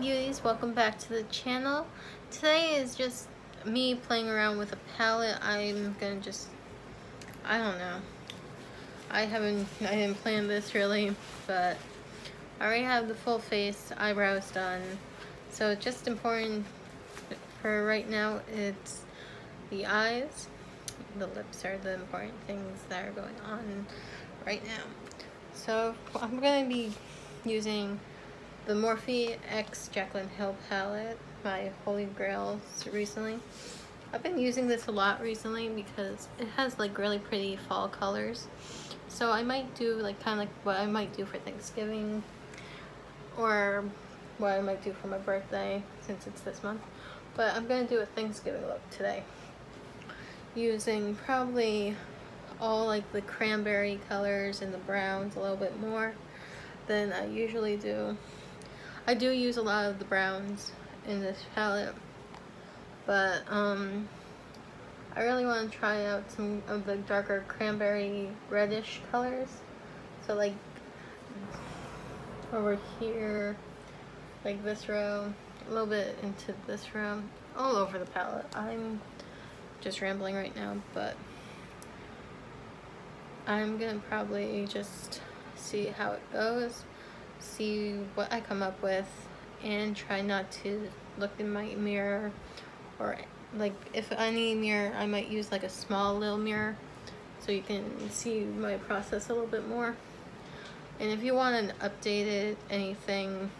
Beauties, welcome back to the channel. Today is just me playing around with a palette. I'm gonna just, I don't know. I haven't, I didn't plan this really, but I already have the full face, eyebrows done. So just important for right now, it's the eyes. The lips are the important things that are going on right now. So I'm gonna be using the Morphe X Jaclyn Hill palette, my holy grail recently. I've been using this a lot recently because it has like really pretty fall colors. So I might do like kind of like what I might do for Thanksgiving or what I might do for my birthday since it's this month. But I'm going to do a Thanksgiving look today using probably all like the cranberry colors and the browns a little bit more than I usually do. I do use a lot of the browns in this palette, but um, I really want to try out some of the darker cranberry reddish colors. So like over here, like this row, a little bit into this row, all over the palette. I'm just rambling right now, but I'm gonna probably just see how it goes see what I come up with and try not to look in my mirror or like if any mirror I might use like a small little mirror so you can see my process a little bit more. And if you want an updated anything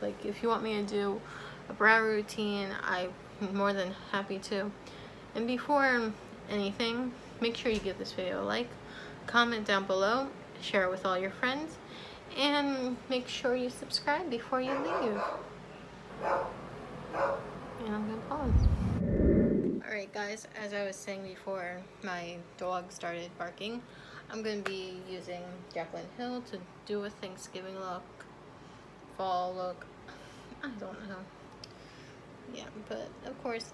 like if you want me to do a brow routine I'm more than happy to. And before anything make sure you give this video a like comment down below share it with all your friends and make sure you subscribe before you leave. And I'm gonna pause. Alright guys, as I was saying before my dog started barking, I'm gonna be using Jaclyn Hill to do a Thanksgiving look, fall look, I don't know. Yeah, but of course,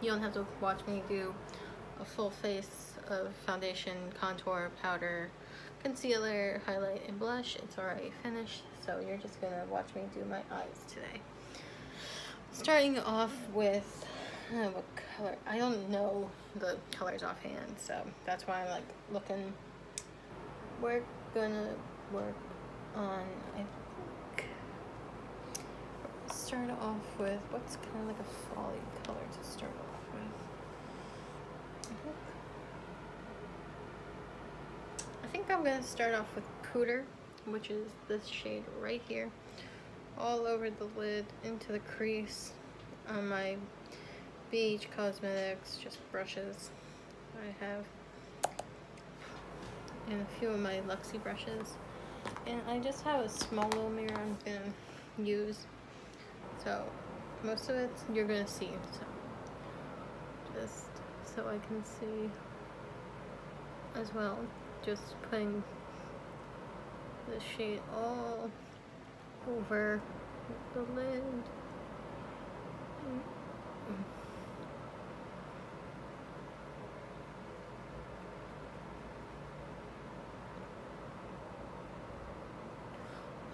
you don't have to watch me do a full face of foundation, contour, powder, concealer, highlight, and blush. It's already finished, so you're just gonna watch me do my eyes today. Starting off with, uh, what color? I don't know the colors offhand, so that's why I'm like looking. We're gonna work on, I think, start off with, what's kind of like a folly color to start off with? I'm going to start off with Pooter, which is this shade right here. All over the lid, into the crease on my BH Cosmetics, just brushes I have. And a few of my Luxie brushes. And I just have a small little mirror I'm going to use. So, most of it you're going to see. So, just so I can see as well just putting the shade all over the lid.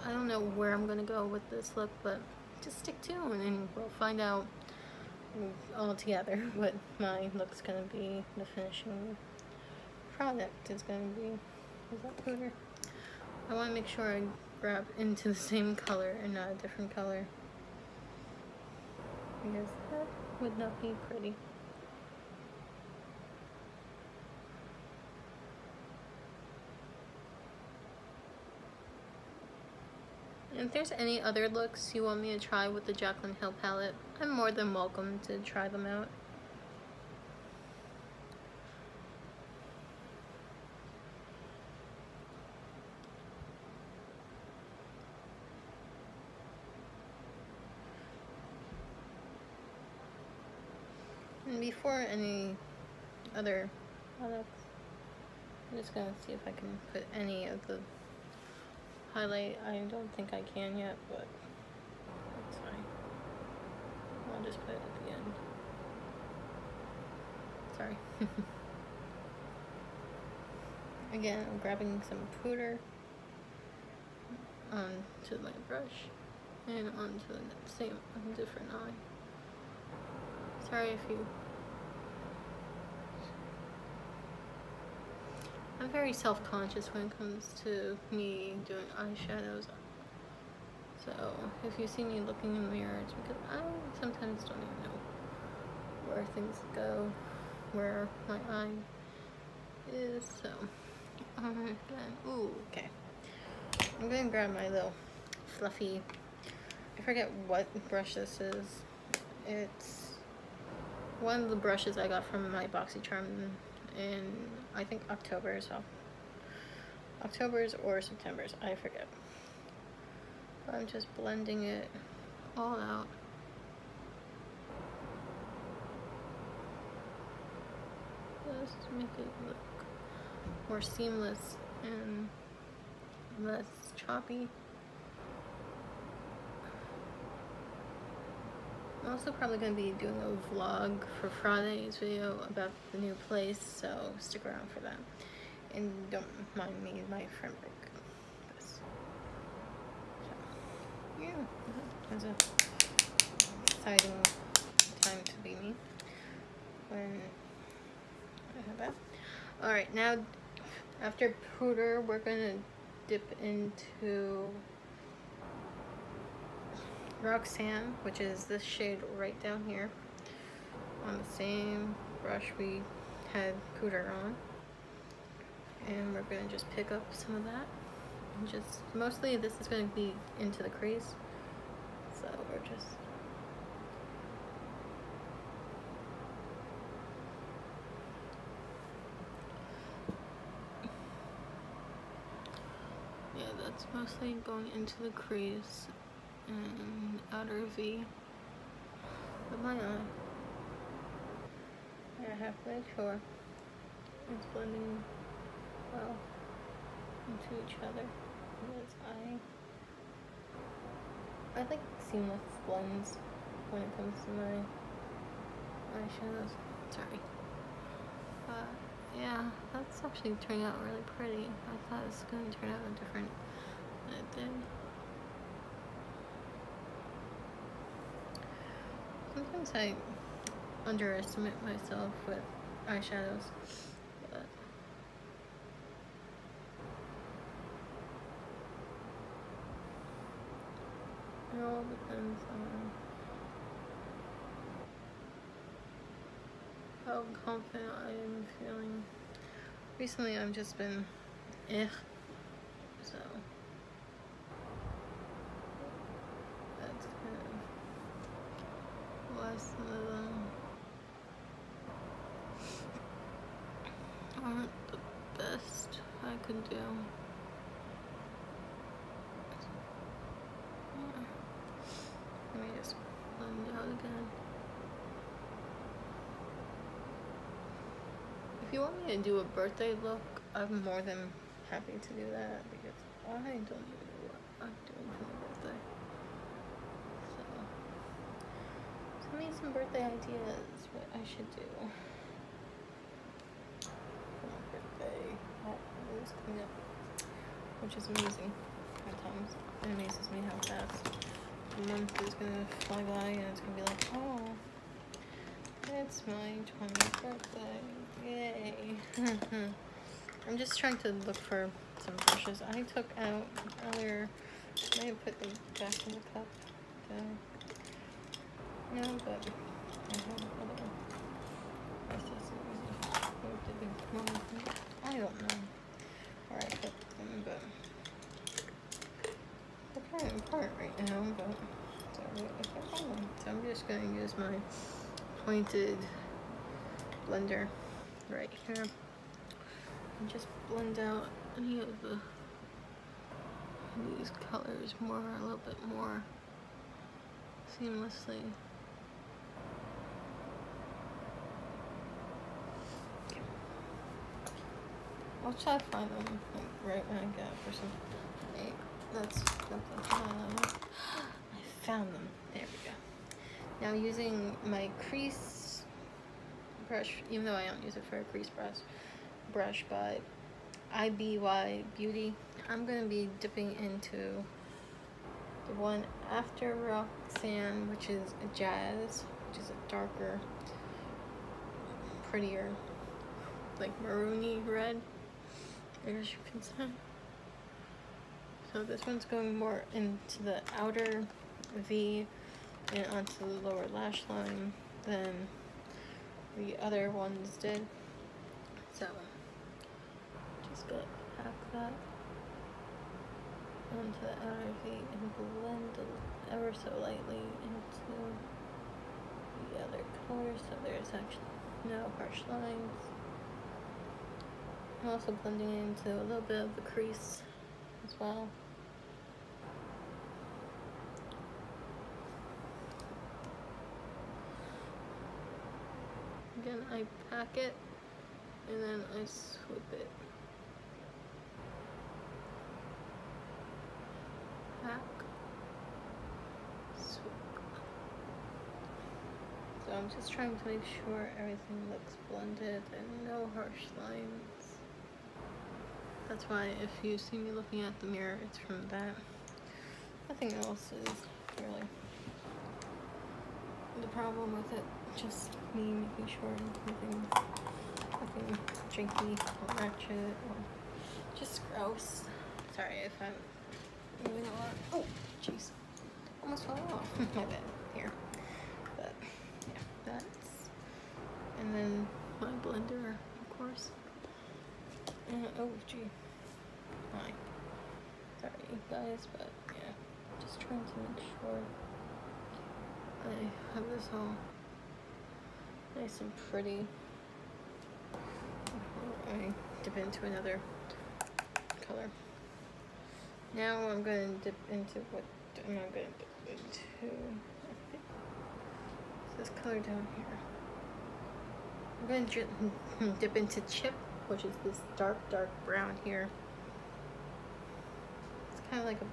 I don't know where I'm gonna go with this look, but just stick tuned and we'll find out all together what my look's gonna be, the finishing product is going to be. Is that clear? I want to make sure I grab into the same color and not a different color. Because that would not be pretty. if there's any other looks you want me to try with the Jaclyn Hill palette, I'm more than welcome to try them out. Before any other products, I'm just gonna see if I can put any of the highlight. I don't think I can yet, but that's fine. I'll just put it at the end. Sorry. Again, I'm grabbing some pooter onto my brush. and onto the same different eye. Sorry if you I'm very self-conscious when it comes to me doing eyeshadows. So if you see me looking in the mirror, it's because I sometimes don't even know where things go, where my eye is. So, ooh, okay. I'm gonna grab my little fluffy, I forget what brush this is. It's one of the brushes I got from my BoxyCharm in I think October so. October's or September's I forget. I'm just blending it all out. Just make it look more seamless and less choppy I'm also probably going to be doing a vlog for Friday's video about the new place, so stick around for that. And don't mind me, my friend broke this. So, yeah, it was a exciting time to be me when I have that. Alright, now after Pooter, we're going to dip into Roxanne, which is this shade right down here on the same brush we had Pooter on. And we're going to just pick up some of that. And just, mostly this is going to be into the crease. So we're just yeah, that's mostly going into the crease and outer V of my eye. To make sure it's blending well into each other because I I like seamless blends when it comes to my eyeshadows. Sorry. But yeah, that's actually turning out really pretty. I thought it was going to turn out a different than it did. Sometimes I underestimate myself with eyeshadows. But it all depends on how confident I am feeling. Recently I've just been eh, so of them uh, aren't the best I can do. Let me just blend out again. If you want me to do a birthday look, I'm more than happy to do that because I don't even know what I'm doing for my birthday. Tell me some birthday ideas, what I should do for my birthday. Is coming up, which is amazing. It amazes me how fast the month is gonna fly by and it's gonna be like, oh, it's my 20th birthday. Yay. I'm just trying to look for some brushes. I took out earlier, I put them back in the cup. But I have I don't know. Where I put them, but they're kind of apart right now, but so I'm just going to use my pointed blender right here and just blend out any of the these colors more, a little bit more seamlessly. I'll try to find them like, right when I get up or something. Hey, that's. I found them. There we go. Now using my crease brush, even though I don't use it for a crease brush, brush by IBY Beauty, I'm going to be dipping into the one after Roxanne, which is a jazz, which is a darker, prettier, like maroony red, Guess you can say. So this one's going more into the outer V and onto the lower lash line than the other ones did. So just gonna pack that onto the outer V and blend it ever so lightly into the other color so there's actually no harsh lines. I'm also blending into a little bit of the crease as well. Again, I pack it and then I swoop it. Pack, swoop. So I'm just trying to make sure everything looks blended and no harsh lines. That's why if you see me looking at the mirror, it's from that. Nothing else is really the problem with it. Just me making sure nothing, nothing jinky or ratchet or just gross. Sorry if I'm moving a lot. Oh, jeez. Almost fell off. My bad. Here. But, yeah, that's... And then my blender, of course. Uh, oh, gee. Hi. Sorry, guys, but yeah. Just trying to make sure I have this all nice and pretty. I dip into another color. Now I'm going to dip into what I'm not going to dip into. this color down here. I'm going to dip into chip which is this dark, dark brown here. It's kind of like a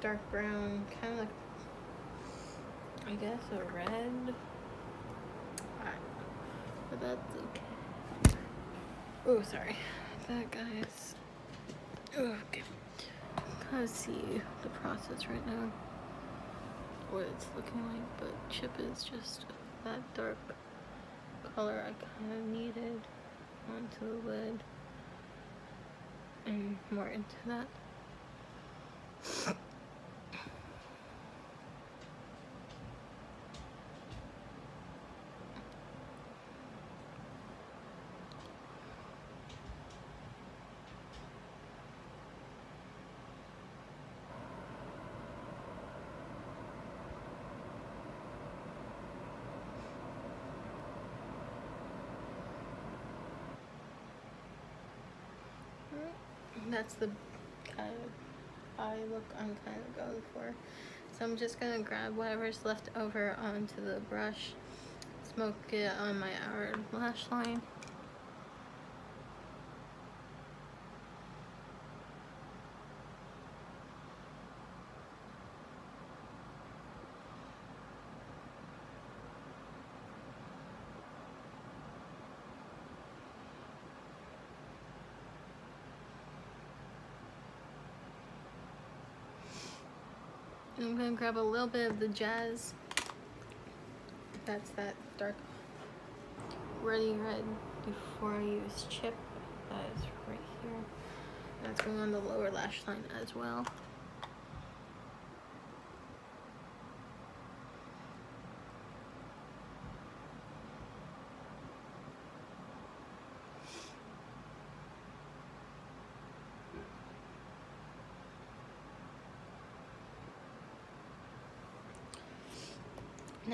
dark brown, kind of like, I guess, a red. But that's okay. Oh, sorry. That guy's. Okay. I see the process right now. What it's looking like, but chip is just that dark color I kind of needed onto the lid and more into that. That's the kind of eye look I'm kind of going for. So I'm just going to grab whatever's left over onto the brush, smoke it on my outer lash line. Gonna grab a little bit of the Jazz. That's that dark ruddy red before I use chip. That is right here. That's going on the lower lash line as well.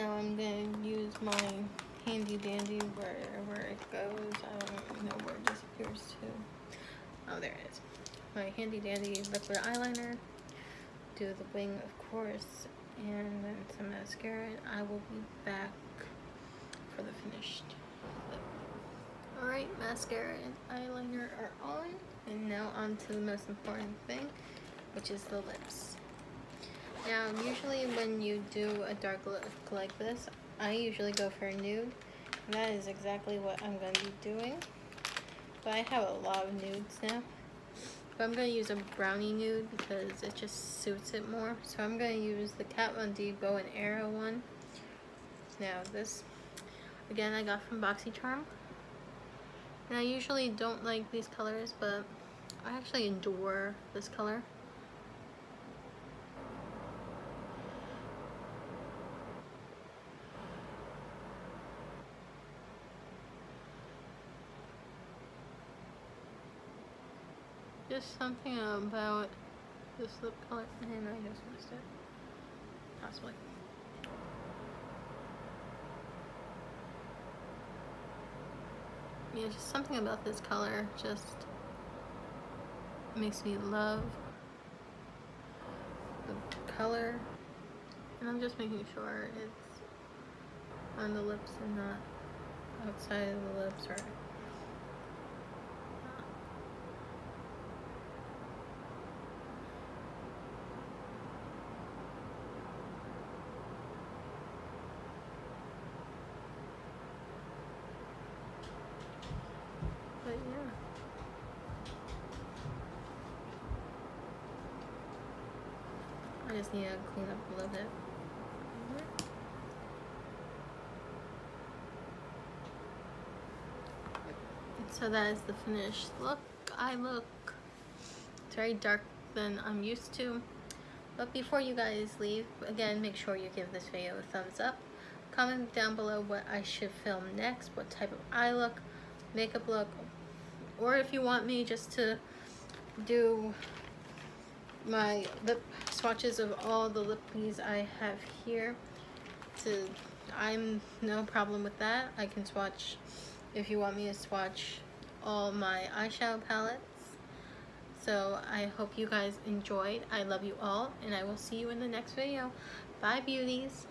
Now I'm going to use my handy dandy wherever it goes. I don't know where it disappears to. Oh, there it is. My handy dandy liquid eyeliner. Do the wing, of course, and then some mascara. I will be back for the finished lip. Alright, mascara and eyeliner are on. And now on to the most important thing, which is the lips. Now, usually when you do a dark look like this, I usually go for a nude. And that is exactly what I'm going to be doing. But I have a lot of nudes now. But I'm going to use a brownie nude because it just suits it more. So I'm going to use the Kat Von D Bow and Arrow one. Now this, again, I got from BoxyCharm. And I usually don't like these colors, but I actually adore this color. Just something about this lip color, and I just missed it. Possibly. Yeah, just something about this color just makes me love the color. And I'm just making sure it's on the lips and not outside of the lips or But yeah. I just need to clean up a little bit. So that is the finished look. I look it's very dark than I'm used to. But before you guys leave, again, make sure you give this video a thumbs up. Comment down below what I should film next, what type of eye look, makeup look, or if you want me just to do my lip swatches of all the lip please I have here to I'm no problem with that. I can swatch if you want me to swatch all my eyeshadow palettes. So I hope you guys enjoyed. I love you all and I will see you in the next video. Bye beauties